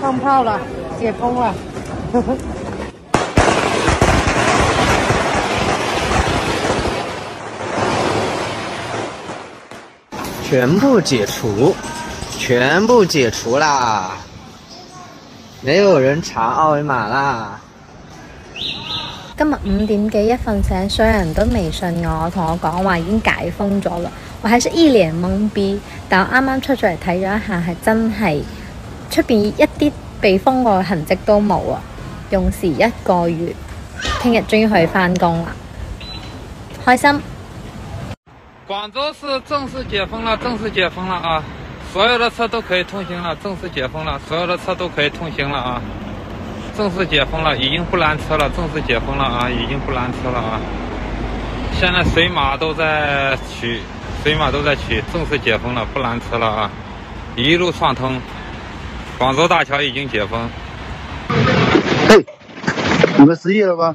放炮了，解封了，全部解除，全部解除啦，没有人查二维码啦。今日五点几一瞓醒，所有人都微信我，同我讲话已经解封咗啦。我还是一脸懵逼，但我啱啱出咗嚟睇咗一下，系真系。出边一啲被封个痕迹都冇啊！用时一个月，听日终于可以翻工啦！开心！广州市正式解封了，正式解封了啊！所有的车都可以通行了，正式解封了，所有的车都可以通行了啊！正式解封了，已经不拦车了，正式解封了啊，已经不拦车了啊！现在水马都在取，水马都在取，正式解封了，不拦车了啊！一路畅通。广州大桥已经解封。嘿，你们失业了吗？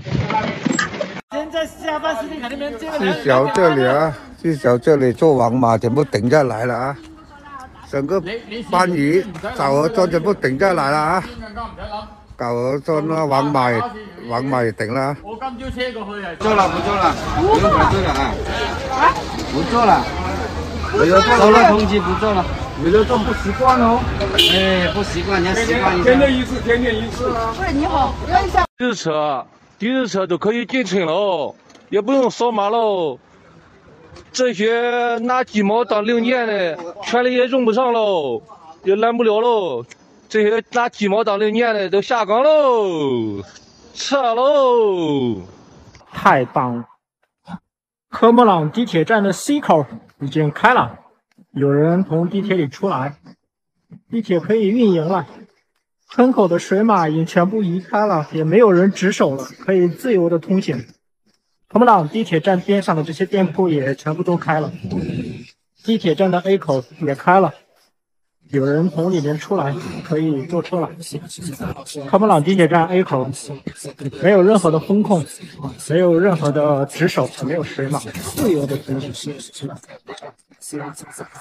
现在下班时间肯定没这个了。至少这里啊，去少这里做网马全部停下来了啊。整个番禺、整个全部停下来了啊。搞个做那网卖，网卖停了啊。我今朝车过去啊。做啦，不做了。不用排队了啊。不做了。有收了通知，不做了。你这不习惯哦。哎，不习惯，你年习惯一次，天天一次。喂，你好，聊一下。日车、滴滴车都可以进村喽，也不用扫码喽。这些拿鸡毛当令箭的，权力也用不上喽，也拦不了喽。这些拿鸡毛当令箭的都下岗喽，撤喽！太棒了！科莫朗地铁站的 C 口已经开了。有人从地铁里出来，地铁可以运营了。村口的水马已经全部移开了，也没有人值守了，可以自由的通行。喀木朗地铁站边上的这些店铺也全部都开了，地铁站的 A 口也开了，有人从里面出来，可以坐车了。科木朗地铁站 A 口没有任何的风控，没有任何的值守，没有水马，自由的通行。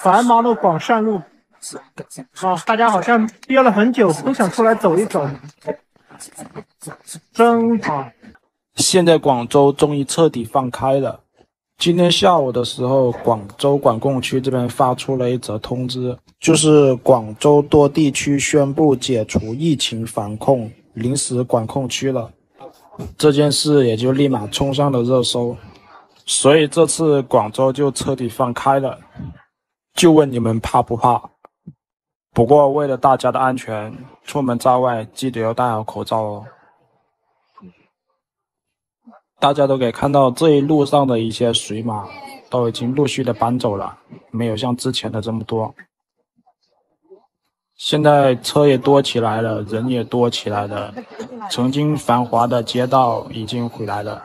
繁忙的广汕路，啊，大家好像憋了很久，都想出来走一走，真好。现在广州终于彻底放开了。今天下午的时候，广州管控区这边发出了一则通知，就是广州多地区宣布解除疫情防控临时管控区了，这件事也就立马冲上了热搜。所以这次广州就彻底放开了，就问你们怕不怕？不过为了大家的安全，出门在外记得要戴好口罩哦。大家都可以看到，这一路上的一些水马都已经陆续的搬走了，没有像之前的这么多。现在车也多起来了，人也多起来了，曾经繁华的街道已经回来了。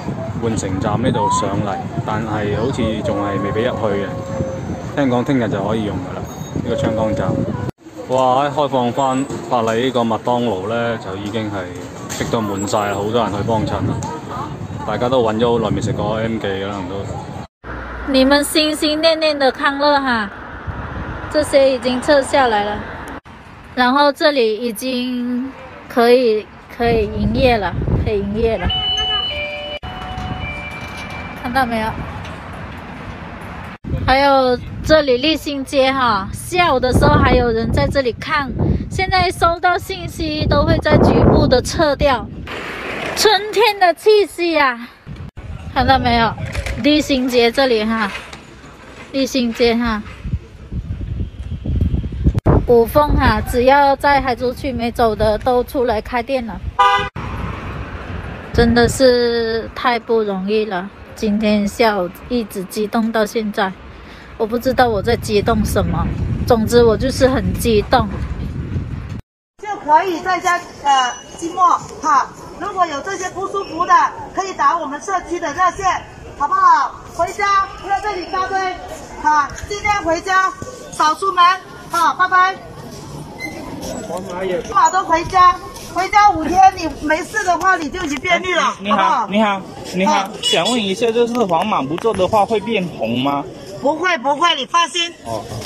半城站呢度上嚟，但系好似仲系未俾入去嘅。听讲听日就可以用噶啦，呢个昌岗站。哇！一开放翻，百嚟呢个麦当劳咧，就已经系逼到满晒，好多人去帮衬。大家都揾好耐未食个 M 可啦，都。你们心心念念的康乐哈，这些已经撤下来了，然后这里已经可以可以营业了，可以营业了。看到没有？还有这里立新街哈，下午的时候还有人在这里看。现在收到信息都会在局部的撤掉，春天的气息呀，看到没有？立新街这里哈，立新街哈，五凤哈，只要在海珠区没走的都出来开店了，真的是太不容易了。今天下午一直激动到现在，我不知道我在激动什么。总之我就是很激动。就可以在家呃，寂寞哈。如果有这些不舒服的，可以打我们社区的热线，好不好？回家不要这里扎堆，哈，尽量回家，少出门，哈，拜拜。黄马也，都回家，回家五天你没事的话，你就已经变绿了，好不好？你好，你好。你好，想问一下，就是黄马不做的话，会变红吗？不会不会，你放心，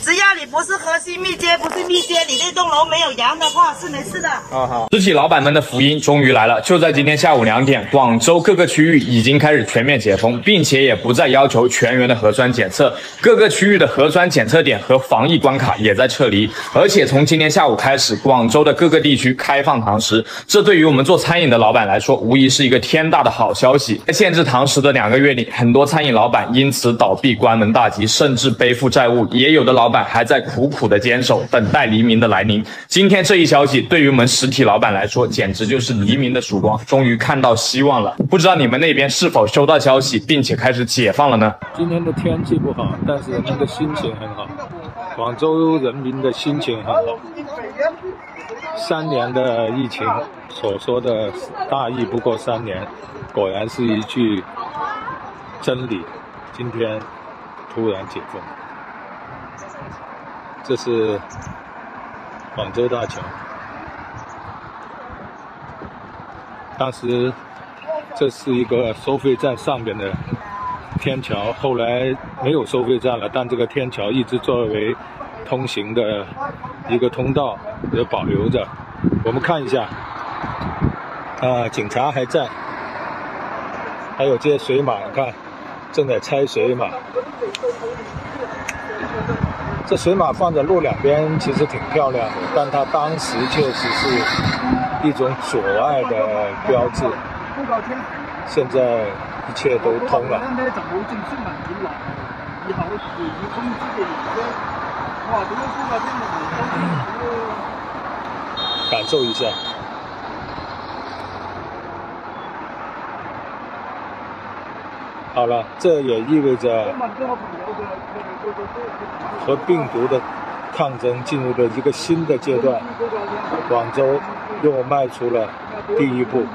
只要你不是河西密街，不是密街，你那栋楼没有阳的话，是没事的。好好，实体老板们的福音终于来了，就在今天下午两点，广州各个区域已经开始全面解封，并且也不再要求全员的核酸检测，各个区域的核酸检测点和防疫关卡也在撤离。而且从今天下午开始，广州的各个地区开放堂食，这对于我们做餐饮的老板来说，无疑是一个天大的好消息。在限制堂食的两个月里，很多餐饮老板因此倒闭关门大吉。甚至背负债务，也有的老板还在苦苦的坚守，等待黎明的来临。今天这一消息对于我们实体老板来说，简直就是黎明的曙光，终于看到希望了。不知道你们那边是否收到消息，并且开始解放了呢？今天的天气不好，但是那的心情很好。广州人民的心情很好。三年的疫情，所说的“大疫不过三年”，果然是一句真理。今天。突然解封，这是广州大桥。当时这是一个收费站上边的天桥，后来没有收费站了，但这个天桥一直作为通行的一个通道也保留着。我们看一下，啊，警察还在，还有这些水马，看。正在拆水马，这水马放在路两边其实挺漂亮的，但它当时确实是一种阻碍的标志。现在一切都通了，感受一下。好了，这也意味着和病毒的抗争进入了一个新的阶段，广州又迈出了第一步。